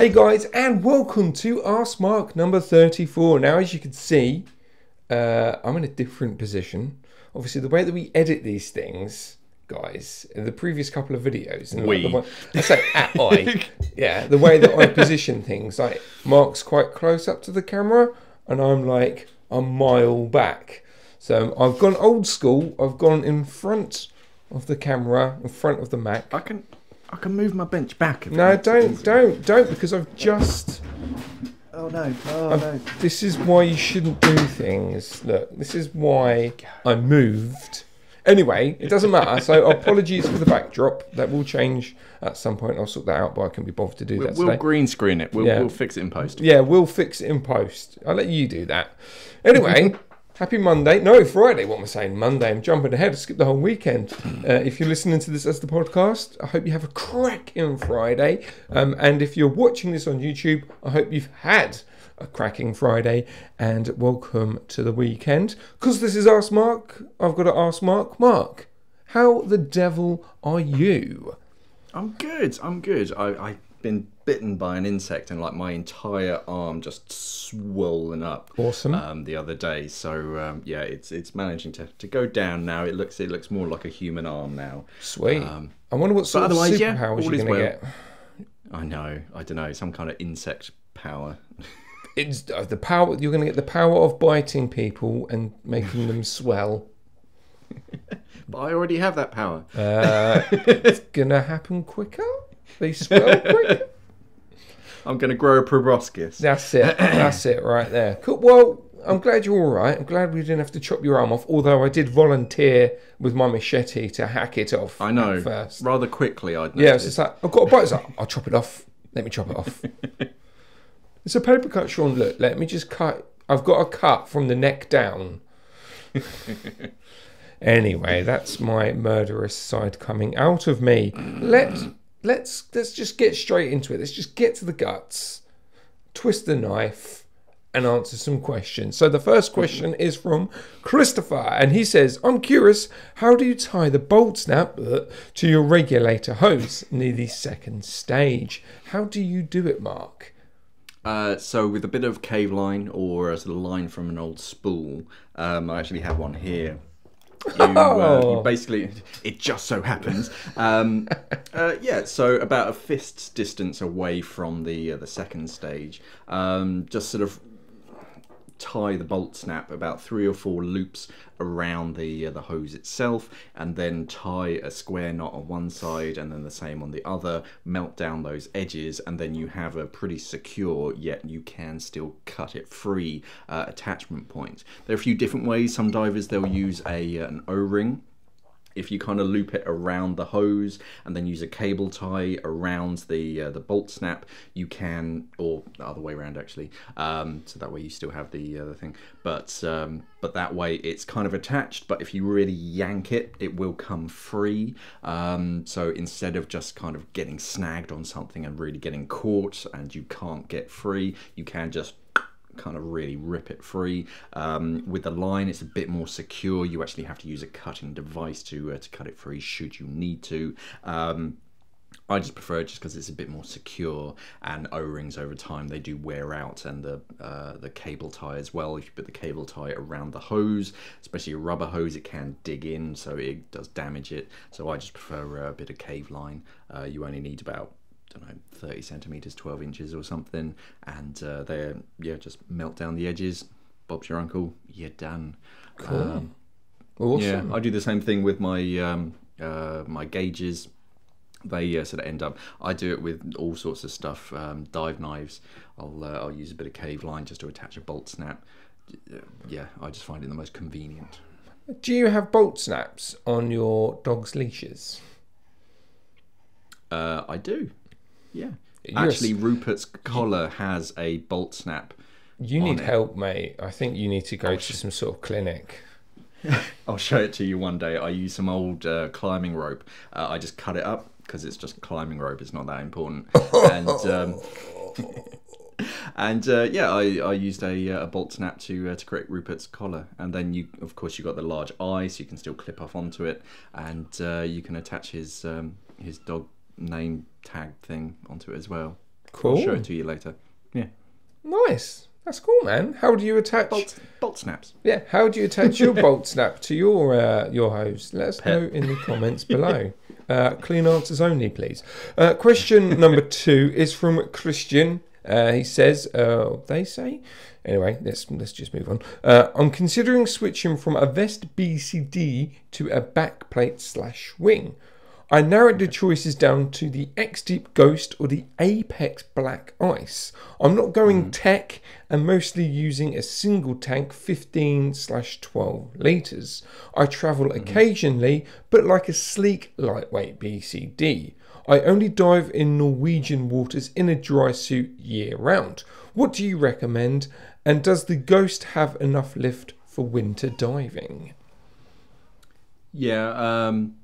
Hey guys, and welcome to Ask Mark number 34. Now, as you can see, uh, I'm in a different position. Obviously, the way that we edit these things, guys, in the previous couple of videos, and We. the way, I say at I, yeah, the way that I position things, like Mark's quite close up to the camera, and I'm like a mile back. So I've gone old school. I've gone in front of the camera, in front of the Mac. I can I can move my bench back. If No, it don't, don't, don't, because I've just. Oh no! Oh no! This is why you shouldn't do things. Look, this is why I moved. Anyway, it doesn't matter. So apologies for the backdrop. That will change at some point. I'll sort that out, but I can be bothered to do We'll, that we'll today. green screen it. We'll, Yeah. we'll fix it in post. Yeah, we'll fix it in post. I'll let you do that. Anyway, happy Monday. No, Friday. What am I saying? Monday. I'm jumping ahead. Skip the whole weekend. Uh, if you're listening to this as the podcast, I hope you have a cracking Friday. Um, and if you're watching this on YouTube, I hope you've had a cracking Friday. And welcome to the weekend. Because this is Ask Mark, I've got to ask Mark. Mark, how the devil are you? I'm good. I'm good. I, I've been bitten by an insect and like my entire arm just swollen up. Awesome. Um, the other day, so um, yeah, it's it's managing to, to go down now. It looks it looks more like a human arm now. Sweet. Um, I wonder what sort of otherwise, yeah, superpowers you're going to well. get. I know. I don't know. Some kind of insect power. It's uh, the power. You're going to get the power of biting people and making them swell. But I already have that power. Uh, it's going to happen quicker. They swell quicker. I'm going to grow a proboscis. That's it. That's it right there. Cool. Well, I'm glad you're all right. I'm glad we didn't have to chop your arm off. Although I did volunteer with my machete to hack it off. I know. First. Rather quickly, I'd. Yeah, it's like I've got a bite. It's like, I'll chop it off. Let me chop it off. it's a paper cut, Sean. Look, let me just cut. I've got a cut from the neck down. anyway, that's my murderous side coming out of me. Let let's let's just get straight into it. Let's just get to the guts. Twist the knife and answer some questions. So the first question is from Christopher, and he says, "I'm curious, how do you tie the bolt snap uh, to your regulator hose near the second stage? How do you do it, Mark?" Uh, so with a bit of cave line or a sort of line from an old spool, um, I actually have one here. You, uh, Oh. you basically, it just so happens. Um, uh, yeah, so about a fist's distance away from the uh, the second stage, um, just sort of tie the bolt snap about three or four loops around the uh, the hose itself and then tie a square knot on one side and then the same on the other melt down those edges and then you have a pretty secure yet you can still cut it free uh, attachment point. There are a few different ways. Some divers they'll use a uh, an o-ring if you kind of loop it around the hose and then use a cable tie around the uh, the bolt snap, you can, or the other way around actually. Um, so that way you still have the other thing, but um, but that way it's kind of attached. But if you really yank it, it will come free. Um, so instead of just kind of getting snagged on something and really getting caught and you can't get free, you can just kind of really rip it free. Um, with the line, it's a bit more secure. You actually have to use a cutting device to uh, to cut it free should you need to. Um, I just prefer it just because it's a bit more secure, and O-rings over time they do wear out, and the uh, the cable tie as well. If you put the cable tie around the hose, especially a rubber hose, it can dig in, so it does damage it. So I just prefer a bit of cave line. Uh, you only need about don't know, 30 centimeters, 12 inches or something, and uh, they yeah just melt down the edges. Bob's your uncle. You're done. Um, Awesome. yeah, I do the same thing with my um, uh, my gauges. They uh, sort of end up. I do it with all sorts of stuff. Um, dive knives. I'll uh, I'll use a bit of cave line just to attach a bolt snap. Yeah, I just find it the most convenient. Do you have bolt snaps on your dog's leashes? Uh, I do. Yeah. You're Actually, Rupert's collar has a bolt snap. You need it. help, mate. I think you need to go to some sort of clinic. I'll show it to you one day. I use some old uh, climbing rope. Uh, I just cut it up because it's just climbing rope. It's not that important. and um, and uh, yeah, I, I used a, uh, a bolt snap to uh, to create Rupert's collar. And then you, of course, you got the large eye, so you can still clip off onto it, and uh, you can attach his um, his dog name tag thing onto it as well. Cool. I'll show it to you later. Yeah. Nice. That's cool, man. How do you attach? Bolt, bolt snaps. Yeah. How do you attach your bolt snap to your uh, your hose? Let us know in the comments below. Uh, clean answers only, please. Uh, question number two is from Christian. Uh, he says, uh, they say. Anyway, let's let's just move on. Uh, I'm considering switching from a vest BCD to a backplate slash wing. I narrowed the choices down to the X Deep Ghost or the Apeks Black Ice. I'm not going tech and mostly using a single tank 15 slash 12 litres. I travel occasionally, but like a sleek, lightweight BCD. I only dive in Norwegian waters in a dry suit year round. What do you recommend? And does the Ghost have enough lift for winter diving? Yeah, um,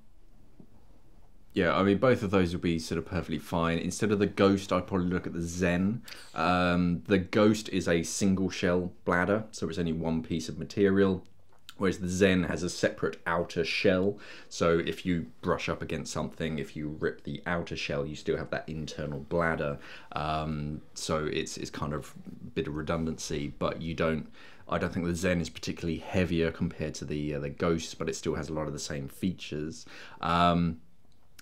yeah. I mean, both of those would be sort of perfectly fine. Instead of the Ghost, I'd probably look at the Zen. Um, the Ghost is a single shell bladder, so it's only one piece of material. Whereas the Zen has a separate outer shell, so if you brush up against something, if you rip the outer shell, you still have that internal bladder. Um, so it's it's kind of a bit of redundancy, but you don't. I don't think the Zen is particularly heavier compared to the uh, the Ghost, but it still has a lot of the same features. Um,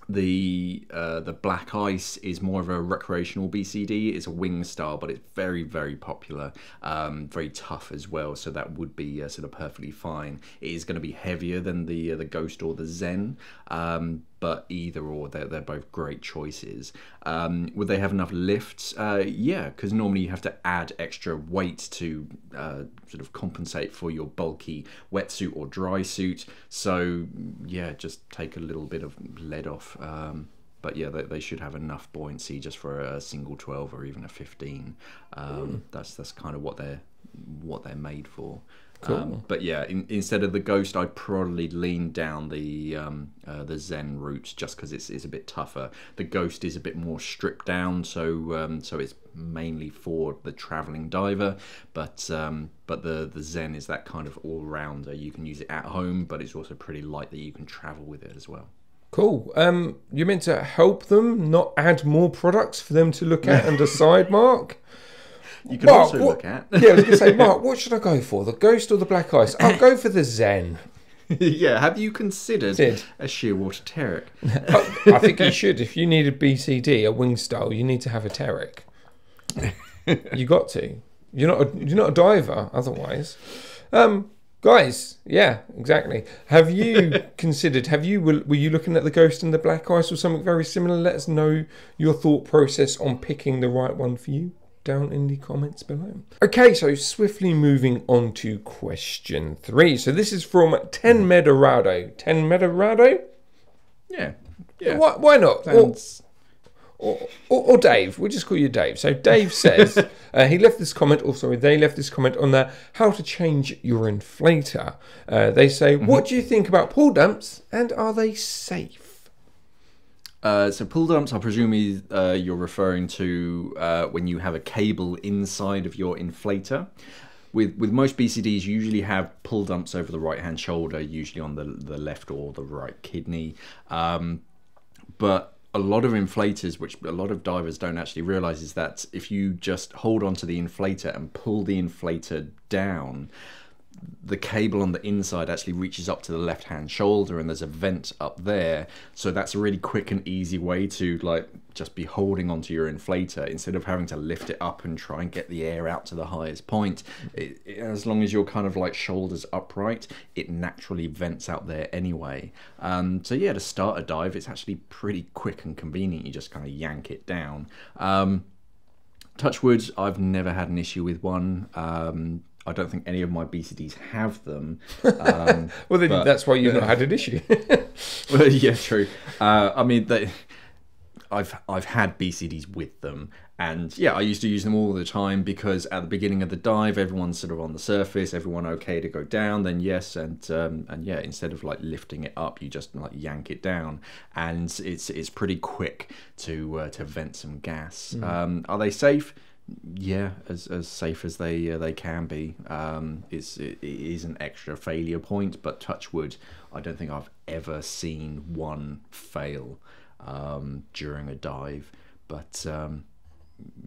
the uh, the black ice is more of a recreational BCD. It's a wing style, but it's very very popular, um, very tough as well. So that would be uh, sort of perfectly fine. It is going to be heavier than the uh, the Ghost or the Zen, um, but either or, they're they're both great choices. Um, would they have enough lifts? Uh, yeah, because normally you have to add extra weight to uh, sort of compensate for your bulky wetsuit or dry suit. So yeah, just take a little bit of lead off. Um, but yeah, they, they should have enough buoyancy just for a single 12 or even a 15. Um, That's that's kind of what they're what they're made for. Um, but yeah, in, instead of the ghost, I'd probably lean down the um, uh, the Zen route just because it's, it's a bit tougher. The ghost is a bit more stripped down, so um, so it's mainly for the traveling diver. But um, but the the Zen is that kind of all rounder. You can use it at home, but it's also pretty light that you can travel with it as well. Cool. Um, you meant to help them, not add more products for them to look at and decide, Mark? You can Mark, also what- look at yeah, I was going to say, Mark, what should I go for? The Ghost or the Black Ice? I'll go for the Zen. yeah. Have you considered Did. a shearwater Teric? I, I think you should. If you need a BCD, a wing style, you need to have a Teric. you got to. You're not. A, you're not a diver otherwise. Um, guys, yeah, exactly. Have you considered? Have you were, were you looking at the Ghost and the Black Ice or something very similar? Let us know your thought process on picking the right one for you down in the comments below. Okay, so swiftly moving on to question three. So this is from Ten Medarado. Ten Medarado. Yeah. Yeah. Why, why not? Or- or, or, Dave. We'll just call you Dave. So Dave says uh, he left this comment, or sorry, they left this comment on the how to change your inflator. Uh, they say, what do you think about pull dumps, and are they safe? Uh, so pull dumps, I presume uh, you're referring to uh, when you have a cable inside of your inflator. With with most BCDs, you usually have pull dumps over the right hand shoulder, usually on the the left or the right kidney. Um, but a lot of inflators, which a lot of divers don't actually realize, is that if you just hold onto the inflator and pull the inflator down, the cable on the inside actually reaches up to the left hand shoulder and there's a vent up there. So that's a really quick and easy way to like just be holding onto your inflator. Instead of having to lift it up and try and get the air out to the highest point it, it- as long as you're kind of like shoulders upright it naturally vents out there anyway. Um, so yeah to start a dive it's actually pretty quick and convenient. You just kind of yank it down. Um, touch wood i've never had an issue with one. Um, i don't think any of my bcds have them um, Well, then But- that's why you've not had an issue. well, yeah true uh, i mean they, I've I've had BCDs with them, and yeah, I used to use them all the time because at the beginning of the dive, everyone's sort of on the surface, everyone okay to go down. Then yes, and um, and yeah, instead of like lifting it up, you just like yank it down, and it's it's pretty quick to uh, to vent some gas. Um, are they safe? Yeah, as, as safe as they uh, they can be. Um, it's it, it is an extra failure point, but touch wood, I don't think I've ever seen one fail um, during a dive. But um,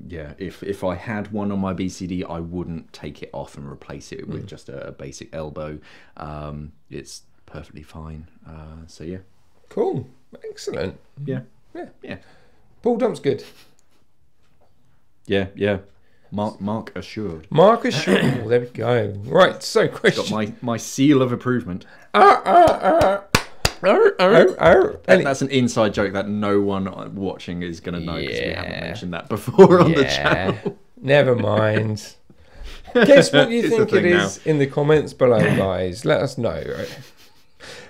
yeah, if if I had one on my BCD, I wouldn't take it off and replace it with just a, a basic elbow. Um, it's perfectly fine. Uh, so yeah, Cool. Excellent. yeah, Yeah. yeah, pull dumps good. Yeah, yeah. Mark Mark assured. Marcus Shaw. there we go. Right. So question. Got my my seal of approval. Ah, ah, ah. Oh, oh, oh. That, Any- that's an inside joke that no one watching is going to know because we haven't mentioned that before on the Yeah. channel. Never mind. Guess what you think it thing now. is in the comments below, guys. Let us know. Right?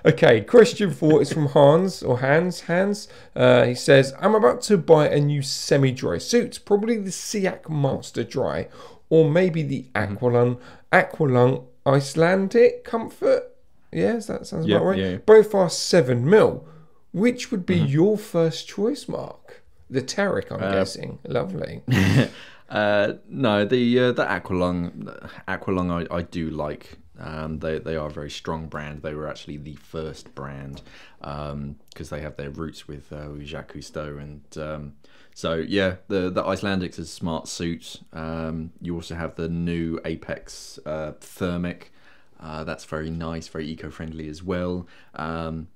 Okay, question four is from Hans or Hans. Hans. Uh, he says, "I'm about to buy a new semi-dry suit, probably the Seac Master Dry, or maybe the Mm-hmm. Aqualung Aqualung Icelandic Comfort. Yes, that sounds Yeah, about right. yeah. Both are seven mil. Which would Mm-hmm. be your first choice, Mark? The Teric, I'm guessing. Lovely. Uh, no, the uh, the Aqualung, Aqualung, I, I do like. Um, they they are a very strong brand. They were actually the first brand because they have their roots with uh, with Jacques Cousteau, and um, so yeah, the the Icelandics is smart suit. Um, you also have the new Apeks uh, Thermiq. Uh, that's very nice, very eco-friendly as well. Um,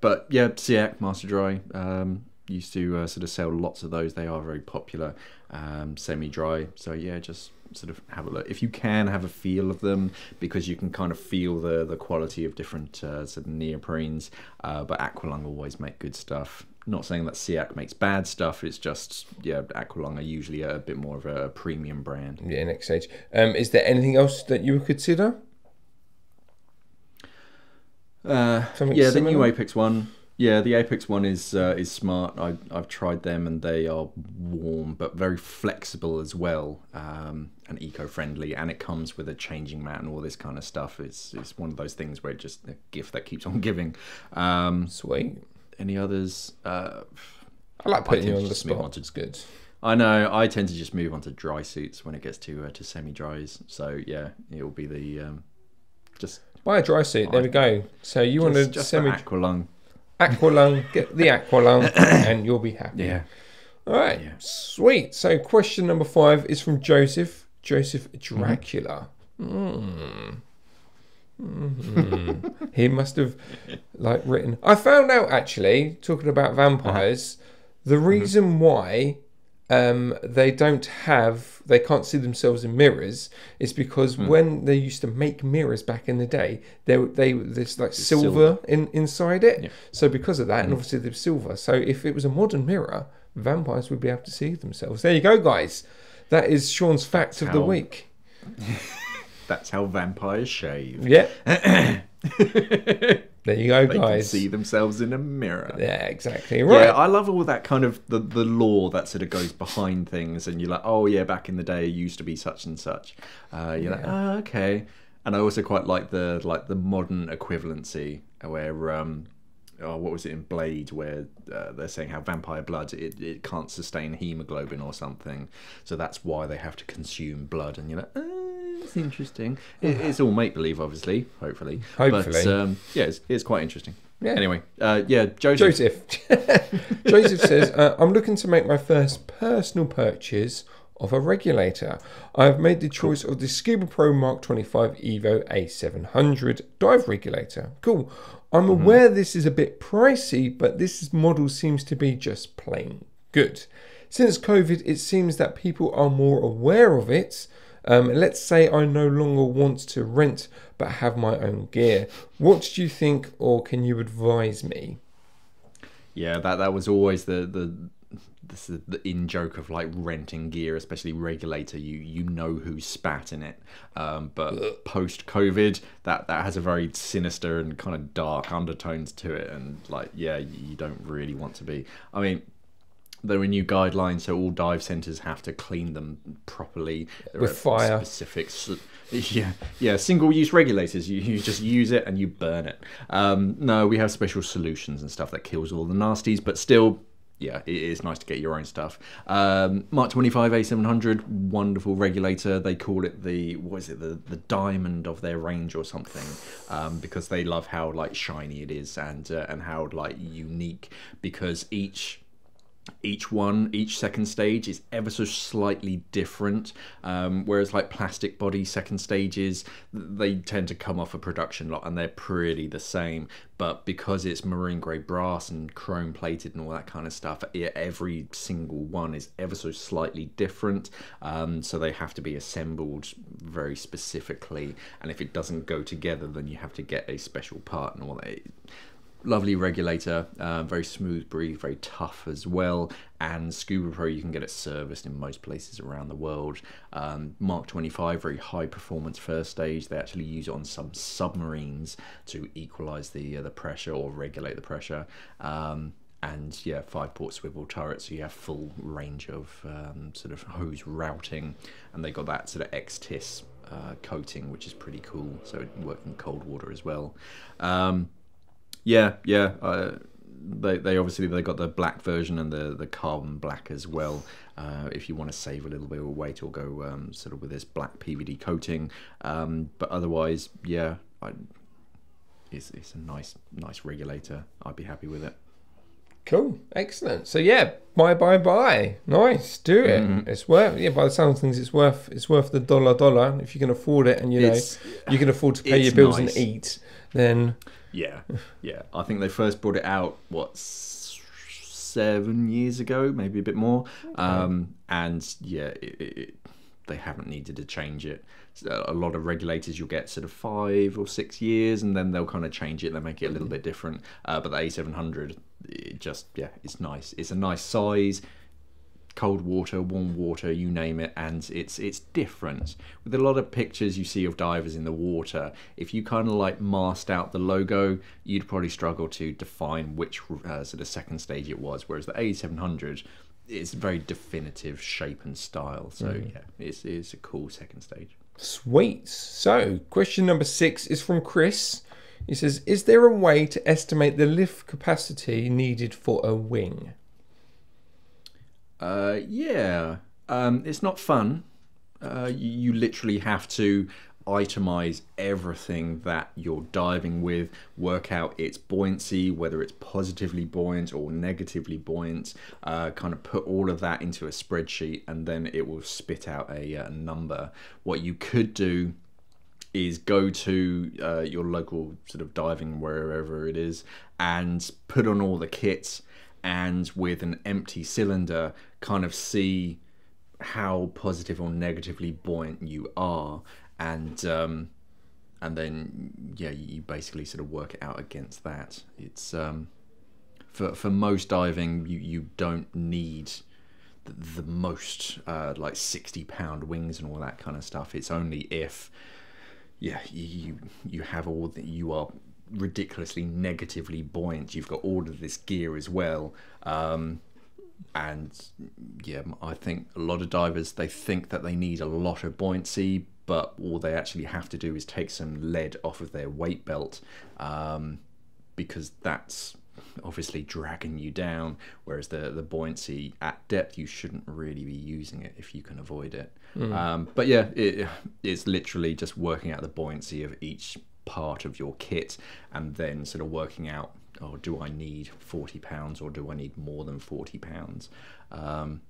but yeah, Seac Master Dry um, used to uh, sort of sell lots of those. They are very popular, um, semi-dry. So yeah, just sort of have a look if you can have a feel of them because you can kind of feel the the quality of different uh, sort of neoprenes. Uh, but Aqualung always make good stuff. Not saying that Seac makes bad stuff. It's just yeah, Aqualung are usually a bit more of a premium brand. Yeah, next stage. Um, is there anything else that you would consider? Uh, Something yeah, the new Apeks one. Yeah, the Apeks one is uh, is smart. I, I've tried them and they are warm but very flexible as well, um, and eco friendly. And it comes with a changing mat and all this kind of stuff. It's it's one of those things where it's just a gift that keeps on giving. Um, Sweet. any others? Uh, I like putting tend you on the spot. on to- It's good. I know I tend to just move on to dry suits when it gets to uh, to semi dries. So yeah, it will be the um, just Buy a dry suit. There we go. So you want just, to just semi Aqualung. Aqualung? Get the aqualung, and you'll be happy. Yeah. All right. Yeah. Sweet. So question number five is from Joseph. Joseph Dracula. Mm. Mhm. he must have like written. I found out actually talking about vampires, the reason why um, they don't have they can't see themselves in mirrors is because when they used to make mirrors back in the day, they they there's like silver, silver. in inside it. Yeah. So because of that, and obviously they're silver. So if it was a modern mirror, vampires would be able to see themselves. There you go, guys. That is Sean's fact of the week. That's how vampires shave. Yeah. there you go, They can guys. see themselves in a mirror. Yeah, exactly. Right. Yeah, I love all that kind of the, the lore that sort of goes behind things, and you're like, oh yeah, back in the day, it used to be such and such. Uh, you're like, oh okay. And I also quite like the like the modern equivalency where um, oh, what was it in Blade where uh, they're saying how vampire blood it, it can't sustain hemoglobin or something, so that's why they have to consume blood, and you're like, oh, it's interesting. It, it's all make believe, obviously, hopefully. Hopefully. but um, yeah, it's, it's quite interesting. Yeah. Anyway, uh, yeah, Joseph. Joseph. Joseph says, uh, I'm looking to make my first personal purchase of a regulator. I have made the choice of the Scuba Pro Mark 25 Evo A700 dive regulator. Cool. I'm aware this is a bit pricey, but this model seems to be just plain good. Since COVID, it seems that people are more aware of it. Um, let's say I no longer want to rent but have my own gear. What do you think, or can you advise me? Yeah, that that was always the the this is the in joke of like renting gear, especially regulator. You you know who's spat in it, um, but post COVID, that that has a very sinister and kind of dark undertones to it, and like yeah, you don't really want to be. I mean. There are new guidelines, so all dive centres have to clean them properly. There With are fire. specific yeah yeah single use regulators you, you just use it and you burn it um, no we have special solutions and stuff that kills all the nasties but still yeah it is nice to get your own stuff um, mark 25 a700 wonderful regulator they call it the what is it the, the diamond of their range or something um, because they love how like shiny it is and uh, and how like unique because each each one, each second stage is ever so slightly different. Um, whereas like plastic body second stages, they tend to come off a production lot and they're pretty the same. But because it's marine grey brass and chrome plated and all that kind of stuff, every single one is ever so slightly different. Um, so they have to be assembled very specifically. And if it doesn't go together, then you have to get a special part and all that lovely regulator, uh, very smooth breathe, very tough as well. And Scuba Pro, you can get it serviced in most places around the world. Um, Mark 25, very high performance first stage. They actually use it on some submarines to equalize the uh, the pressure or regulate the pressure. Um, and yeah, five port swivel turret, so you have full range of um, sort of hose routing, and they got that sort of XTIS uh, coating, which is pretty cool. So it works in cold water as well. Um, yeah, yeah. Uh, they they obviously they got the black version and the the carbon black as well. Uh, if you want to save a little bit of weight or go um, sort of with this black PVD coating, um, but otherwise, yeah, I, it's it's a nice nice regulator. I'd be happy with it. Cool, excellent. So yeah, buy, buy, buy. Nice, do it. Mhm. It's worth. Yeah, by the sound of things, it's worth. It's worth the dollar, dollar. If you can afford it, and you know It's- you can afford to pay your bills nice. and eat, then Yeah, yeah. I think they first brought it out what seven years ago, maybe a bit more. Um, and yeah, it, it, it, they haven't needed to change it. So a lot of regulators you'll get sort of five or six years, and then they'll kind of change it. They make it a little bit different. Uh, but the A700, it just yeah, it's nice. It's a nice size cold water, warm water, you name it, and it's it's different. With a lot of pictures you see of divers in the water, if you kind of like masked out the logo, you'd probably struggle to define which uh, sort of second stage it was. Whereas the A700 is very definitive shape and style. So yeah, it's it's a cool second stage. Sweet. So, question number six is from Chris. He says, "Is there a way to estimate the lift capacity needed for a wing?" Uh, yeah, um, it's not fun. Uh, you, you literally have to itemize everything that you're diving with, work out its buoyancy, whether it's positively buoyant or negatively buoyant, uh, kind of put all of that into a spreadsheet, and then it will spit out a, uh number. What you could do is go to uh, your local sort of diving wherever it is and put on all the kits and with an empty cylinder kind of see how positive or negatively buoyant you are. And um, and then yeah you basically sort of work it out against that. It's um, for for most diving you you don't need the, the most uh, like 60 pound wings and all that kind of stuff. It's only if yeah, you you have all that you are ridiculously negatively buoyant. You've got all of this gear as well, um, and yeah, I think a lot of divers they think that they need a lot of buoyancy, but all they actually have to do is take some lead off of their weight belt, um, because that's obviously dragging you down. Whereas the the buoyancy at depth, you shouldn't really be using it if you can avoid it. Um, but yeah, it, it's literally just working out the buoyancy of each part of your kit, and then sort of working out, oh, do I need forty pounds or do I need more than forty pounds? Um,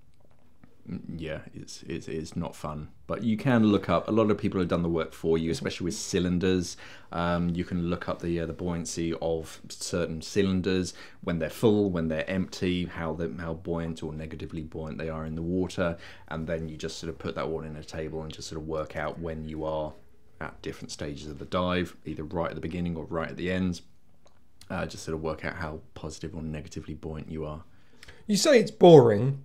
yeah, it's, it's it's not fun. But you can look up. A lot of people have done the work for you, especially with cylinders. Um, you can look up the uh, the buoyancy of certain cylinders when they're full, when they're empty, how the how buoyant or negatively buoyant they are in the water, and then you just sort of put that all in a table and just sort of work out when you are at different stages of the dive, either right at the beginning or right at the end. Uh, just sort of work out how positive or negatively buoyant you are. You say it's boring.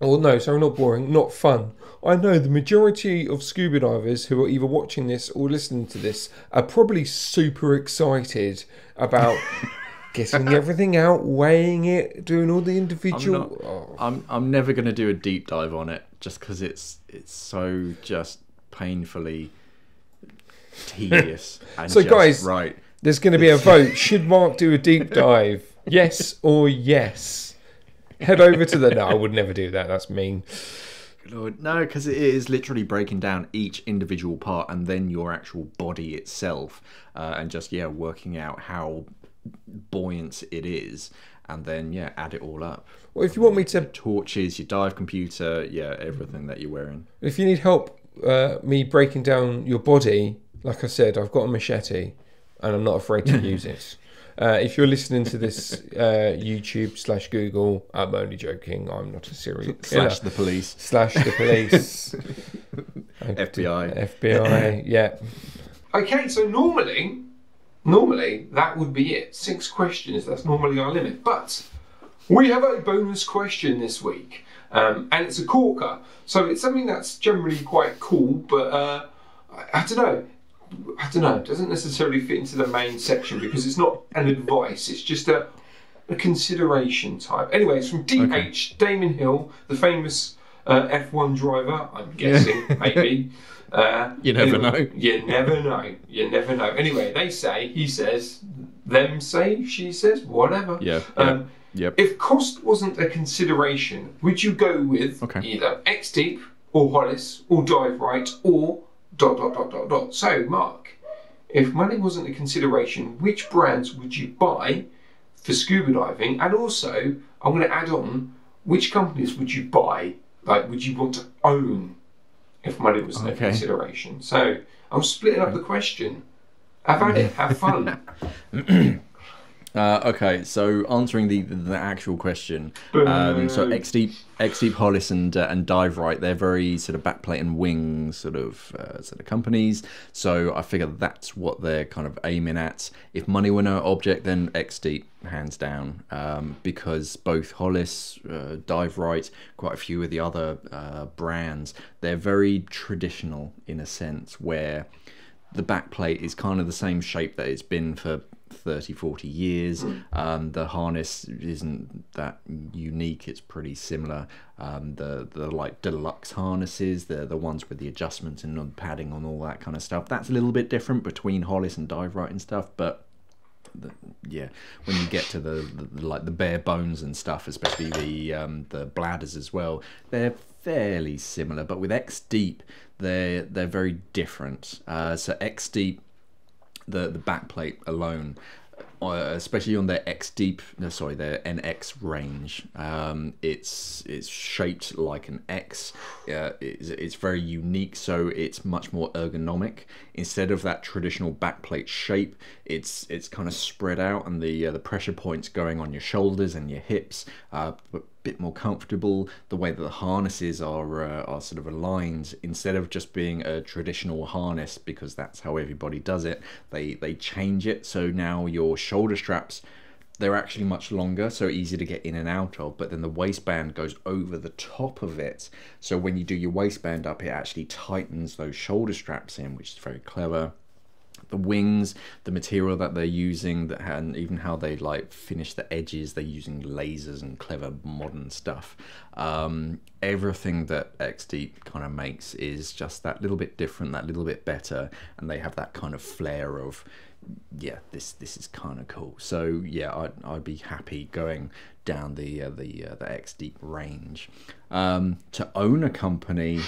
Or no, sorry, not boring, not fun. I know the majority of scuba divers who are either watching this or listening to this are probably super excited about getting everything out, weighing it, doing all the individual. not- Oh. I'm I'm never going to do a deep dive on it just because it's it's so just painfully tedious. and So, just guys- right? There's going to be a vote. Should Mark do a deep dive? Yes or yes? Head over to the. No, I would never do that. That's mean. Lord, no, because it is literally breaking down each individual part and then your actual body itself, uh, and just yeah, working out how buoyant it is. and then yeah, add it all up. Well, if you want me to, Torches, your dive computer, yeah, everything that you're wearing. if you need help, uh, me breaking down your body, like I said, I've got a machete, and I'm not afraid to use it. Uh, if you're listening to this uh, YouTube slash Google, I'm only joking. I'm not a serial killer. Slash the police, slash the police, FBI. FBI. Yeah. Okay, so normally, normally that would be it. Six questions. That's normally our limit. But we have a bonus question this week, um, and it's a corker. So it's something that's generally quite cool, but uh, I, I don't know. I don't know. It doesn't necessarily fit into the main section because it's not an advice. It's just a a consideration type. Anyway, it's from DH Damon Hill, the famous uh, F1 driver. I'm guessing, maybe. Uh, You never anyway, know. You never know. You never know. Anyway, they say, he says, them say, she says, whatever. Yeah, Um, Yep. if cost wasn't a consideration, would you go with Okay. either X Deep or Hollis or Dive Right or dot dot dot dot dot? So, Mark, if money wasn't a consideration, which brands would you buy for scuba diving? And also, I'm going to add on, which companies would you buy? Like, would you want to own if money was no Okay. consideration? So, I'm splitting up the question. Have at it. Have fun. Uh, okay, so answering the the actual question, um, so X Deep, X Deep, Hollis, and uh, and Dive Right, they're very sort of backplate and wing sort of uh, sort of companies. So I figure that's what they're kind of aiming at. If money were no object, then X Deep, hands down, um, because both Hollis, uh, Dive Right, quite a few of the other uh, brands, they're very traditional in a sense where the backplate is kind of the same shape that it's been for 30 40 years um, the harness isn't that unique it's pretty similar um, the the like deluxe harnesses the the ones with the adjustments and the padding on all that kind of stuff that's a little bit different between hollis and dive right and stuff but the, yeah, when you get to the, the, the like the bare bones and stuff, especially the um, the bladders as well, they're fairly similar. But with X Deep, they're they're very different. Uh, so X Deep, the the backplate alone, uh, especially on their X Deep, no, sorry, their NX range, um, it's it's shaped like an X. Uh, it's, it's very unique, so it's much more ergonomic. Instead of that traditional backplate shape, it's it's kind of spread out, and the uh, the pressure points going on your shoulders and your hips, uh, bit more comfortable. The way that the harnesses are uh, are sort of aligned, instead of just being a traditional harness, because that's how everybody does it. They they change it so now your shoulder straps they're actually much longer, so easy to get in and out of. But then the waistband goes over the top of it, so when you do your waistband up, it actually tightens those shoulder straps in, which is very clever. The wings, the material that they're using, that and even how they like finish the edges, they're using lasers and clever modern stuff. Um, everything that XD kind of makes is just that little bit different, that little bit better, and they have that kind of flair of yeah, this this is kind of cool. So yeah, I'd I'd be happy going down the uh, the uh, the X Deep range. Um, to own a company,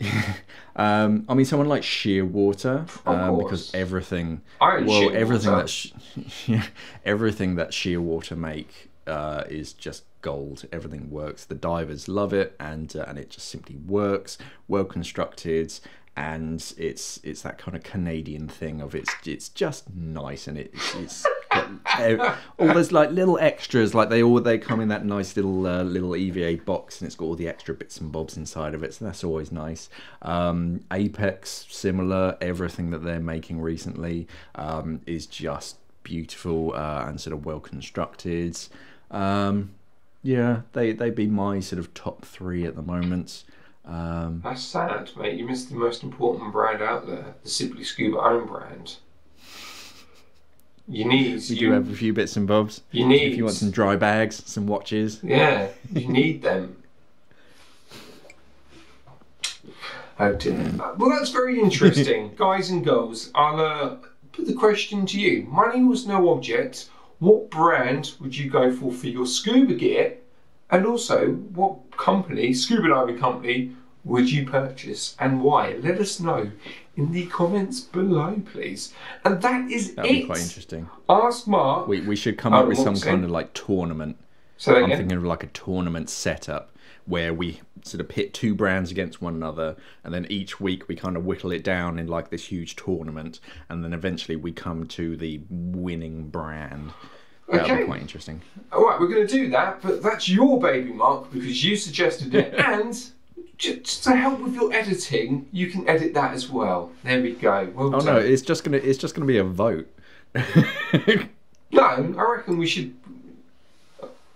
um, I mean, someone like Shearwater, um, because everything, I own well, everything that sh- yeah, everything that Shearwater make uh, is just gold. Everything works. The divers love it, and uh, and it just simply works. Well constructed, and it's it's that kind of Canadian thing of it's it's just nice, and it's it's all those like little extras. Like they all they come in that nice little uh, little EVA box, and it's got all the extra bits and bobs inside of it. So that's always nice. Um, Apeks, similar. Everything that they're making recently um, is just beautiful uh, and sort of well constructed. Um, yeah, they they be my sort of top three at the moment. Um, That's sad, mate. You missed the most important brand out there, the Simply Scuba own brand. You need we you, do have a few bits and bobs. you need If you want some dry bags, some watches. yeah, you need them. Oh dear. Well, that's very interesting, guys and girls. I'll uh, put the question to you. Money was no object. What brand would you go for for your scuba gear? And also, what company, scuba diving company, would you purchase and why? Let us know in the comments below, please. And that is That'd it. be quite interesting. Ask Mark. We we should come up with some kind of like tournament. So I'm again. thinking of like a tournament setup where we sort of pit two brands against one another, and then each week we kind of whittle it down in like this huge tournament, and then eventually we come to the winning brand. That would Okay. be quite interesting. All right, we're going to do that, but that's your baby, Mark, because you suggested it. and just to help with your editing, you can edit that as well. There we go. Well Oh done. no, it's just gonna it's just gonna be a vote. No, I reckon we should.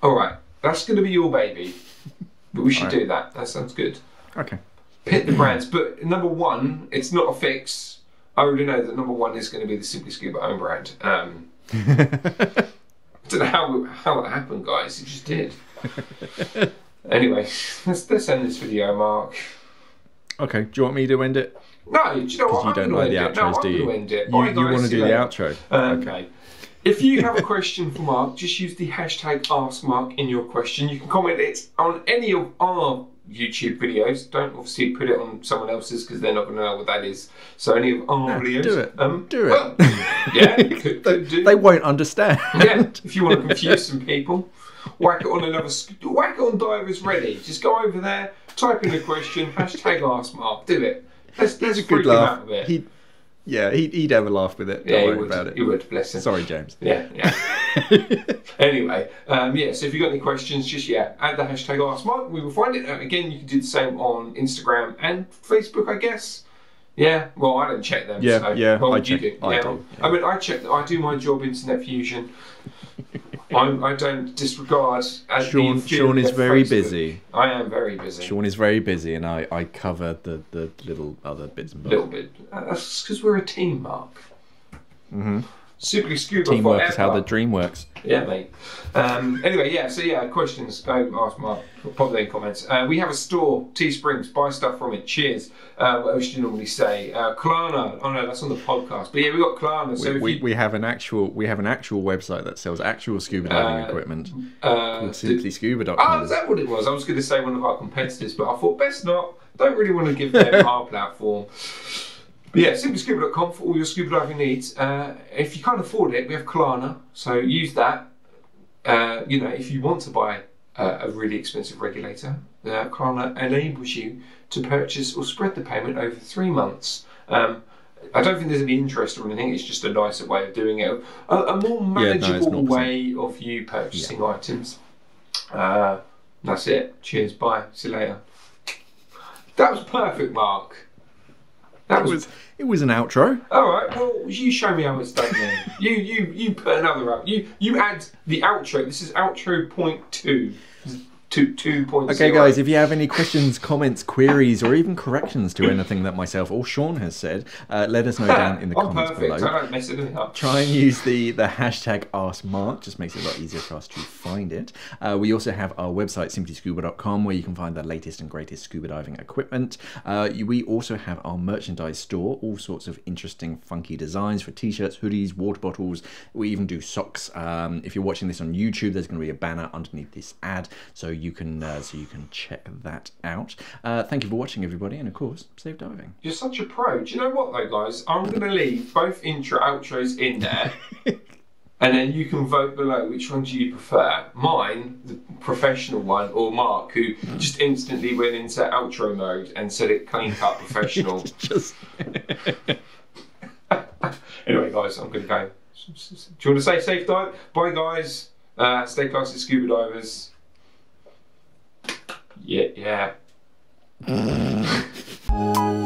All right, that's going to be your baby, but we should right. do that. That sounds good. okay. Pit the brands, but number one, it's not a fix. I already know that number one is going to be the Simply Scuba own brand. Um, I don't know how how that happened, guys. It just did. anyway, let's, let's end this video, Mark. Okay. Do you want me to end it? No, do you know what? you I'm don't like the end it. No, do you? end it. You, Bye, you want to do the outro? Okay. If you have a question for Mark, just use the hashtag AskMark in your question. You can comment it on any of our YouTube videos. Don't obviously put it on someone else's because they're not going to know what that is. So any of our videos. do it. Um, Do it. well, yeah, could, could do. They won't understand. yeah, if you want to confuse some people, whack it on another. Whack it on Divers Ready. Just go over there, type in the question, hashtag AskMark. Do it. Let's, let's a good laugh. out a bit. He, yeah, he'd, he'd have a laugh with it. Don't yeah, worry would. about it. He would. Bless him. Sorry, James. Yeah, yeah. anyway, um, yeah, so if you've got any questions, just yeah, add the hashtag AskMark. We will find it. Uh, again, you can do the same on Instagram and Facebook, I guess. Yeah, well, I don't check them. Yeah, so, yeah, well, I you check- do. I yeah. do, I mean, I check. I do my job, Internet Fusion. I'm, I don't disregard. As Sean, Sean is very busy. I am very busy. Sean is very busy, and I, I cover the, the little other bits and bobs. little bit. Uh, That's because we're a team, Mark. hmm Super Scuba Teamwork is how the dream works. Yeah, mate. Um, anyway, yeah, so yeah, questions, go ask Mark, pop in comments. Uh, we have a store, Teesprings, buy stuff from it, cheers. Uh, what else do you normally say? Uh, Klarna, oh no, that's on the podcast. But yeah, we got Klarna, so We, we, you, we have an actual we have an actual website that sells actual scuba diving Uh, equipment uh, called did- simplyscuba.com. Oh, is that what it was? I was going to say one of our competitors, but I thought best not. Don't really want to give them our platform. But yeah, simplyscuba.com for all your scuba diving needs. Uh, if you can't afford it, we have Klarna, so use that. Uh, you know, if you want to buy uh, a really expensive regulator, uh, Klarna enables you to purchase or spread the payment over three months. Um, I don't think there's any interest or anything. It's just a nicer way of doing it, a, a more Yeah, no, manageable way of you purchasing items. Uh, that's it. Cheers. Bye. See you later. That was perfect, Mark. That It was, was it was an outro. all right. Well, you show me how it's done. Then you you you put another up. You you add the outro. This is outro point two. Two Okay, guys, if you have any questions, comments, queries, or even corrections to anything that myself or Sean has said, uh, let us know down in the I'm comments perfect. below. I don't mess anything up. Try and use the, the hashtag AskMark, just makes it a lot easier for us to find it. Uh, we also have our website, simplyscuba.com, where you can find the latest and greatest scuba diving equipment. Uh, we also have our merchandise store, all sorts of interesting, funky designs for t shirts, hoodies, water bottles. We even do socks. Um, if you're watching this on YouTube, there's going to be a banner underneath this ad, so you can uh, so you can check that out. Uh, thank you for watching, everybody, and of course, safe diving. You're such a pro. Do you know what though, guys? I'm going to leave both intro outros in there. And then you can vote below which one do you prefer. Mine, the professional one, or Mark, who just instantly went into outro mode and said it clean cut professional. just anyway, guys, I'm to go. Do you want to say safe dive? Bye, guys. Uh, stay classy, scuba divers. Yeah, yeah.